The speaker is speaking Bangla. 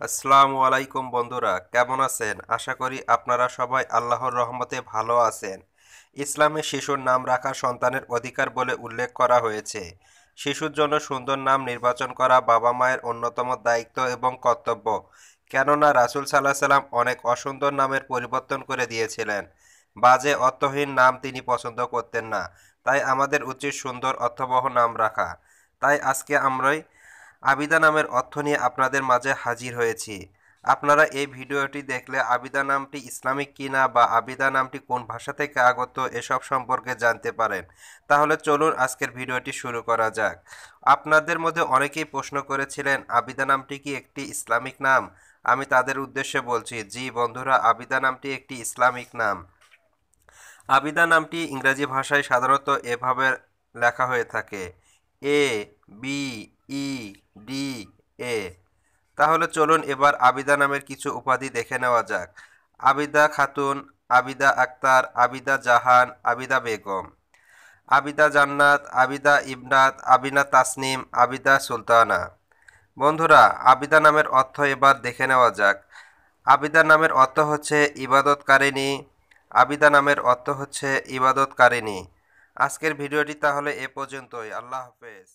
আসসালামু আলাইকুম বন্ধুরা, কেমন আছেন? আশা করি আপনারা সবাই আল্লাহর রহমতে ভালো আছেন। ইসলামে শিশুর নাম রাখা সন্তানের অধিকার বলে উল্লেখ করা হয়েছে। শিশুর জন্য সুন্দর নাম নির্বাচন করা বাবা মায়ের অন্যতম দায়িত্ব এবং কর্তব্য। কেননা রাসুল সাল্লাহ সাল্লাম অনেক অসুন্দর নামের পরিবর্তন করে দিয়েছিলেন। বাজে, অর্থহীন নাম তিনি পছন্দ করতেন না। তাই আমাদের উচিত সুন্দর অর্থবহ নাম রাখা। তাই আজকে আমরাই আবিদা নামের অর্থ নিয়ে আপনাদের মাঝে হাজির হয়েছি। আপনারা এই ভিডিওটি দেখলে আবিদা নামটি ইসলামিক কিনা বা আবিদা নামটি কোন ভাষা থেকে আগত এসব সম্পর্কে জানতে পারেন। তাহলে চলুন আজকের ভিডিওটি শুরু করা যাক। আপনাদের মধ্যে অনেকেই প্রশ্ন করেছিলেন, আবিদা নামটি কি একটি ইসলামিক নাম? আমি তাদের উদ্দেশ্যে বলছি, জি বন্ধুরা, আবিদা নামটি একটি ইসলামিক নাম। আবিদা নামটি ইংরেজি ভাষায় সাধারণত এভাবে লেখা হয়ে থাকে, এ, বি তাহলে চলুন এবার আবিদা নামের কিছু উপাধি দেখে নেওয়া যাক। আবিদা খাতুন, আবিদা আক্তার, আবিদা জাহান, আবিদা বেগম। আবিদা জান্নাত, আবিদা ইবনাত, আবিনা তাসনিম, আবিদা সুলতানা। বন্ধুরা, আবিদা নামের অর্থ এবার দেখে নেওয়া যাক। আবিদা নামের অর্থ হচ্ছে ইবাদতকারিণী। আবিদা নামের অর্থ হচ্ছে ইবাদতকারিণী। আজকের ভিডিওটি তাহলে এ পর্যন্তই। আল্লাহ হাফেজ।